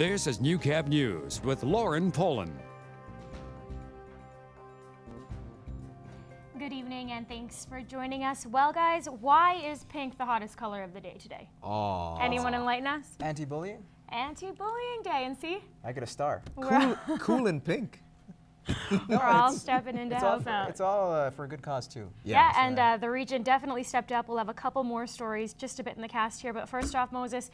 This is Newcap News with Lauren Poland. Good evening and thanks for joining us. Well, guys, why is pink the hottest color of the day today? Oh. Anyone enlighten us? Anti-bullying? Anti-bullying day, and see, I get a star. Cool, cool and pink. we're all stepping in to It's all, help for, out. it's all uh, for a good cause too. Yeah, so- and uh, the region definitely stepped up. We'll have a couple more stories just a bit in the cast here. But first off, Moses,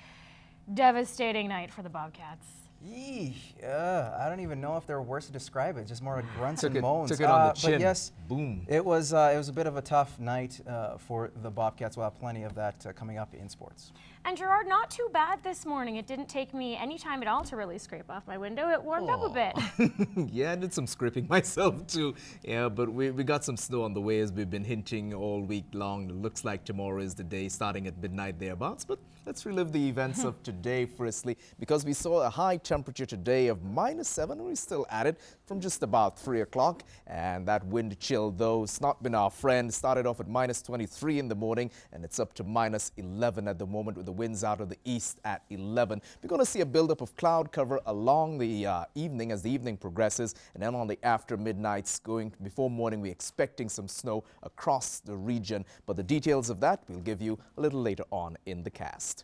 devastating night for the Bobcats. Yeesh, uh, I don't even know if there are words to describe it. Just more like grunts Took and it- moans. took it on the Uh, chin. But yes, Boom. it was uh, it was a bit of a tough night uh, for the Bobcats. We'll have plenty of that uh, coming up in sports. And Gerard, not too bad this morning. It didn't take me any time at all to really scrape off my window. It warmed up a bit. yeah, I did some scraping myself too. Yeah, but we, we got some snow on the way as we've been hinting all week long. It looks like tomorrow is the day starting at midnight thereabouts. But let's relive the events of today firstly because we saw a high temperature today of minus 7 and we're still at it from just about 3 o'clock. And that wind chill though has not been our friend. Started off at minus 23 in the morning and it's up to minus 11 at the moment with the winds out of the east at 11. We're going to see a buildup of cloud cover along the uh, evening as the evening progresses and then on the after midnights going before morning we're expecting some snow across the region. But the details of that we'll give you a little later on in the cast.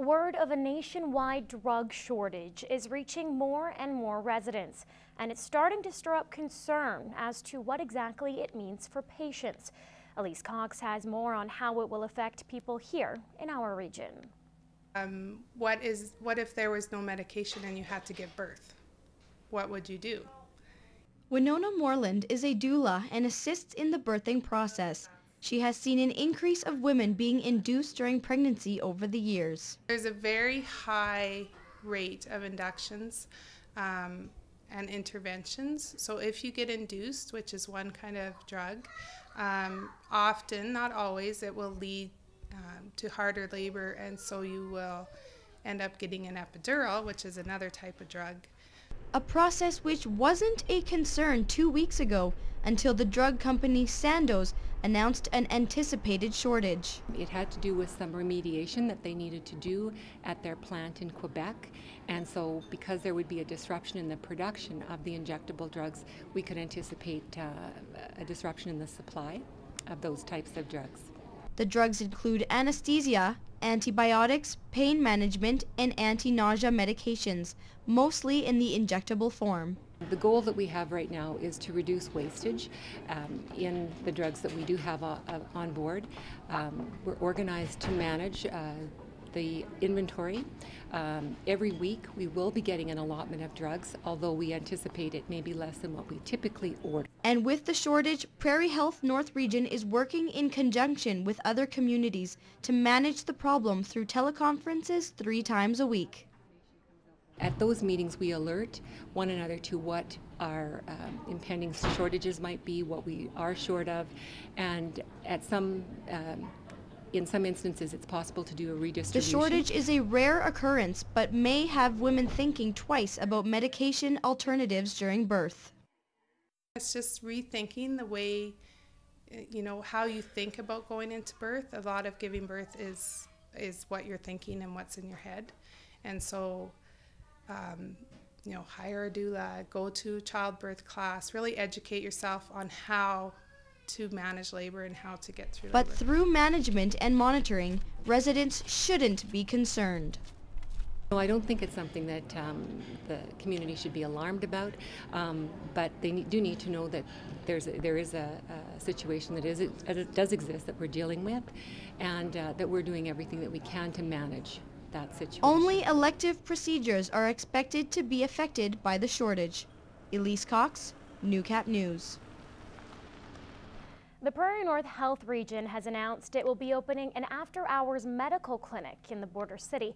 Word of a nationwide drug shortage is reaching more and more residents, and it's starting to stir up concern as to what exactly it means for patients. Elise Cox has more on how it will affect people here in our region. Um, what is what if there was no medication and you had to give birth? What would you do? Winona Moreland is a doula and assists in the birthing process. She has seen an increase of women being induced during pregnancy over the years. There's a very high rate of inductions um, and interventions. So if you get induced, which is one kind of drug, um, often, not always, it will lead um, to harder labor, and so you will end up getting an epidural, which is another type of drug. A process which wasn't a concern two weeks ago until the drug company Sandoz announced an anticipated shortage. It had to do with some remediation that they needed to do at their plant in Quebec. And so, because there would be a disruption in the production of the injectable drugs, we could anticipate uh, a disruption in the supply of those types of drugs. The drugs include anesthesia, antibiotics, pain management, and anti-nausea medications, mostly in the injectable form. The goal that we have right now is to reduce wastage um, in the drugs that we do have uh, uh, on board. Um, we're organized to manage uh, the inventory. Um, every week we will be getting an allotment of drugs, although we anticipate it may be less than what we typically order. And with the shortage, Prairie Health North Region is working in conjunction with other communities to manage the problem through teleconferences three times a week. At those meetings, we alert one another to what our um, impending shortages might be, what we are short of, and at some, um, in some instances, it's possible to do a redistribution. The shortage is a rare occurrence, but may have women thinking twice about medication alternatives during birth. It's just rethinking the way, uh, you know, how you think about going into birth. A lot of giving birth is is what you're thinking and what's in your head, and so, um, you know, hire a doula, go to childbirth class, really educate yourself on how to manage labor and how to get through But labor. through management and monitoring, residents shouldn't be concerned. No, I don't think it's something that um, the community should be alarmed about, um, but they need, do need to know that there's a, there is a, a situation that is that does exist that we're dealing with, and uh, that we're doing everything that we can to manage that situation. Only elective procedures are expected to be affected by the shortage. Elise Cox, Newcap News. The Prairie North Health Region has announced it will be opening an after-hours medical clinic in the border city.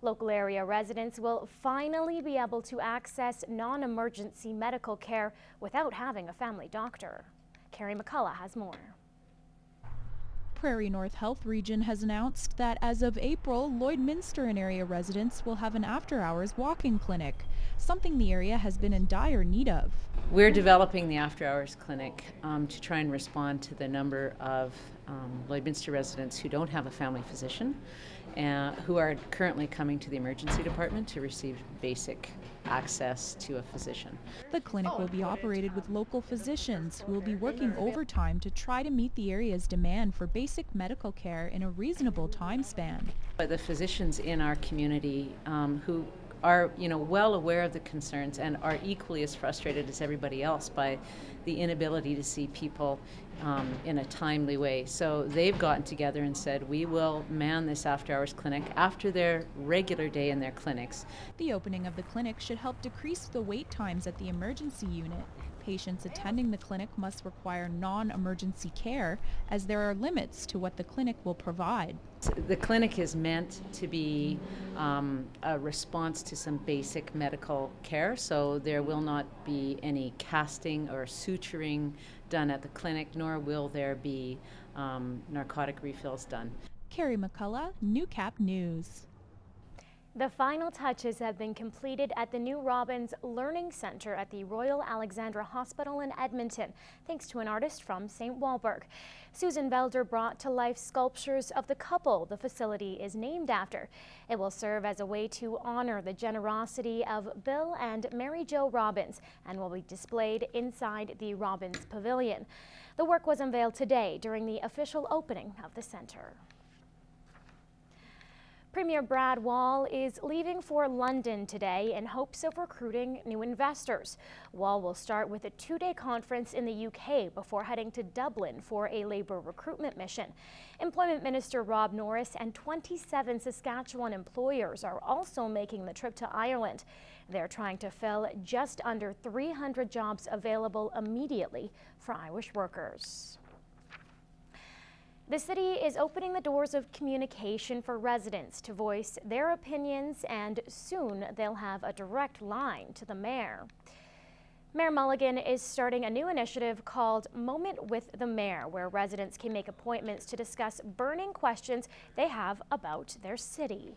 Local area residents will finally be able to access non-emergency medical care without having a family doctor. Caree McCullough has more. Prairie North Health Region has announced that as of April, Lloydminster and area residents will have an after-hours walk-in clinic, something the area has been in dire need of. We're developing the after hours clinic um, to try and respond to the number of um, Lloydminster residents who don't have a family physician uh, who are currently coming to the emergency department to receive basic access to a physician. The clinic will be operated with local physicians who will be working overtime to try to meet the area's demand for basic medical care in a reasonable time span. But the physicians in our community um, who are you know well aware of the concerns and are equally as frustrated as everybody else by the inability to see people um, in a timely way. So they've gotten together and said, we will man this after hours clinic after their regular day in their clinics. The opening of the clinic should help decrease the wait times at the emergency unit. Patients attending the clinic must require non-emergency care as there are limits to what the clinic will provide. The clinic is meant to be um, a response to some basic medical care, so there will not be any casting or suturing done at the clinic, nor will there be um, narcotic refills done. Caree McCullough, Newcap News. The final touches have been completed at the new Robbins Learning Center at the Royal Alexandra Hospital in Edmonton, thanks to an artist from St. Walburg. Susan Velder brought to life sculptures of the couple the facility is named after. It will serve as a way to honor the generosity of Bill and Mary Jo Robbins and will be displayed inside the Robbins Pavilion. The work was unveiled today during the official opening of the center. Premier Brad Wall is leaving for London today in hopes of recruiting new investors. Wall will start with a two-day conference in the UK before heading to Dublin for a labour recruitment mission. Employment Minister Rob Norris and 27 Saskatchewan employers are also making the trip to Ireland. They're trying to fill just under 300 jobs available immediately for Irish workers. The city is opening the doors of communication for residents to voice their opinions and soon they'll have a direct line to the mayor. Mayor Mulligan is starting a new initiative called Moment with the Mayor, where residents can make appointments to discuss burning questions they have about their city.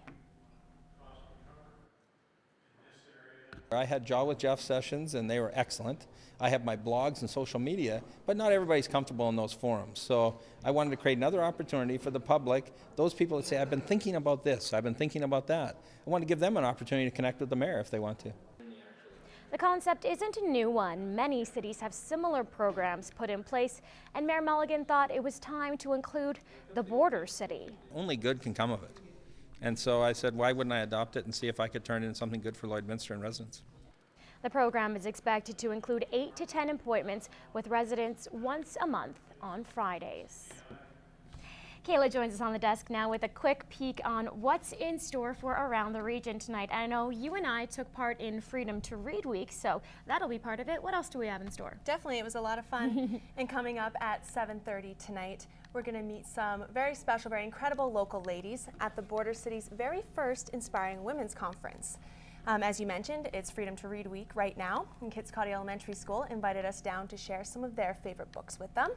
I had jaw with Jeff Sessions and they were excellent. I have my blogs and social media, but not everybody's comfortable in those forums. So I wanted to create another opportunity for the public, those people that say, I've been thinking about this, I've been thinking about that. I want to give them an opportunity to connect with the mayor if they want to. The concept isn't a new one. Many cities have similar programs put in place, and Mayor Mulligan thought it was time to include the border city. Only good can come of it. And so I said, why wouldn't I adopt it and see if I could turn it into something good for Lloydminster and residents? The program is expected to include 8 to 10 appointments with residents once a month on Fridays. Kayla joins us on the desk now with a quick peek on what's in store for around the region tonight. I know you and I took part in Freedom to Read Week, so that'll be part of it. What else do we have in store? Definitely, it was a lot of fun. and coming up at 7.30 tonight, we're going to meet some very special, very incredible local ladies at the Border City's very first Inspiring Women's Conference. Um, as you mentioned, it's Freedom to Read Week right now, and Kitscoty Elementary School invited us down to share some of their favorite books with them.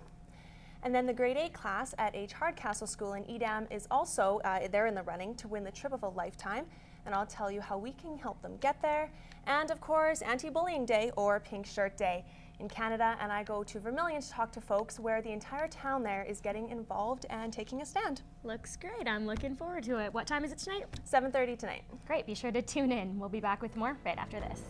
And then the grade 8 class at H. Hardcastle School in Edam is also, uh, they're in the running to win the trip of a lifetime. And I'll tell you how we can help them get there. And of course, Anti-Bullying Day or Pink Shirt Day in Canada. And I go to Vermilion to talk to folks where the entire town there is getting involved and taking a stand. Looks great. I'm looking forward to it. What time is it tonight? 7.30 tonight. Great. Be sure to tune in. We'll be back with more right after this.